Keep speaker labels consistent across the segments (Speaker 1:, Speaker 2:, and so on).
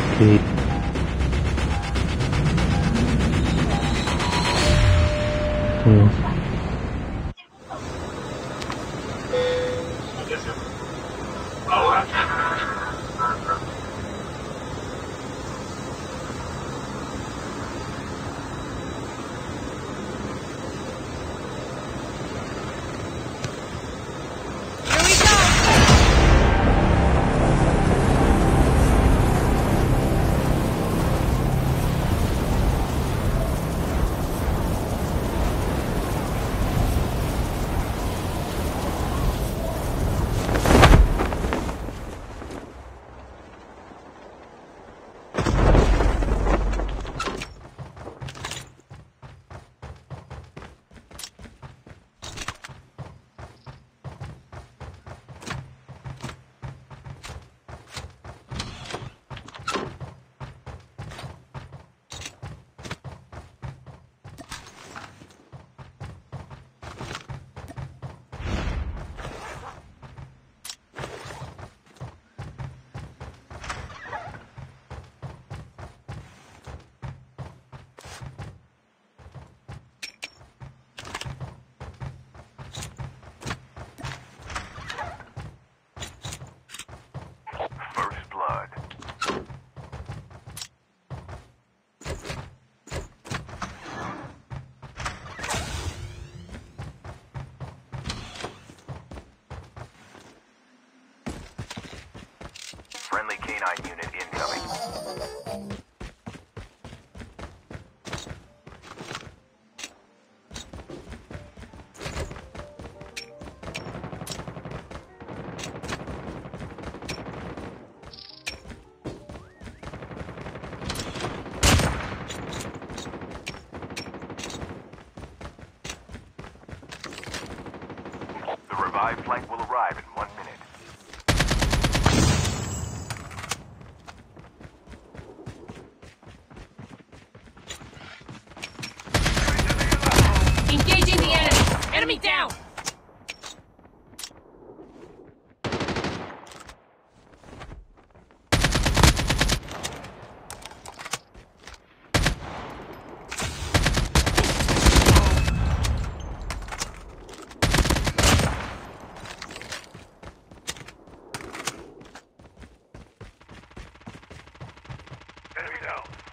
Speaker 1: Okay.
Speaker 2: Canine unit incoming. The revived flight will
Speaker 3: Enemy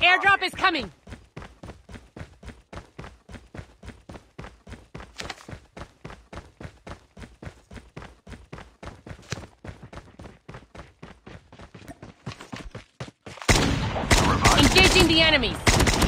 Speaker 3: airdrop is coming! Engaging the enemies!